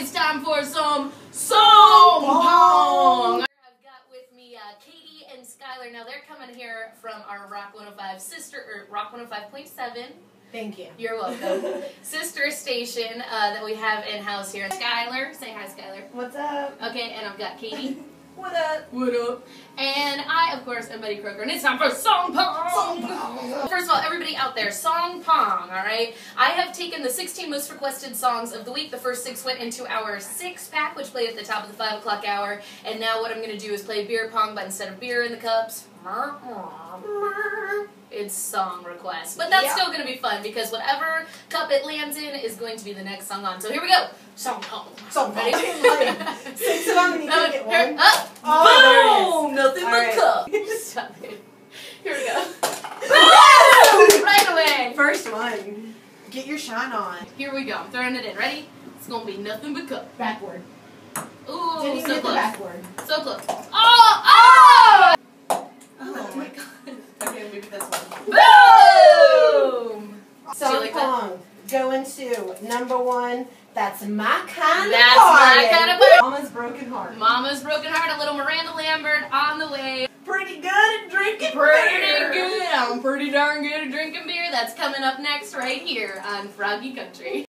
it's time for some song pong. I've got with me uh, Kaytie and Skyler. Now they're coming here from our Rock 105 sister or Rock 105.7. Thank you. You're welcome. sister station uh, that we have in house here. Skyler, say hi, Skyler. What's up? Okay, and I've got Kaytie. What up? What up? And I, of course, am Betty Croaker, and it's time for Song Pong! Song Pong! First of all, everybody out there, Song Pong, alright? I have taken the 16 most requested songs of the week. The first six went into our six pack, which played at the top of the 5 o'clock hour. And now what I'm going to do is play beer pong, but instead of beer in the cups, it's song requests. But that's Yeah. still going to be fun because whatever cup it lands in is going to be the next song on. So here we go. Song Pong. Song Pong. Ready? Six of them and you can get Here- one. up. Oh, there it Boom! Nothing All but right. cup. Stop it. Here we go. right away. First one. Get your shine on. Here we go. I'm throwing it in. Ready? It's gonna be nothing but cup. Backward. Ooh, Didn't so close. backward. So close. Oh! Oh! Oh my god. Okay, maybe this one. Boom! So like that? Pong. Going to number one. That's my kind That's of party. my kind of party. Mama's broken heart. Mama's broken heart. A little Miranda Lambert on the way. Pretty good at drinking Pretty beer. good. I'm pretty darn good at drinking beer. That's coming up next right here on Froggy Country.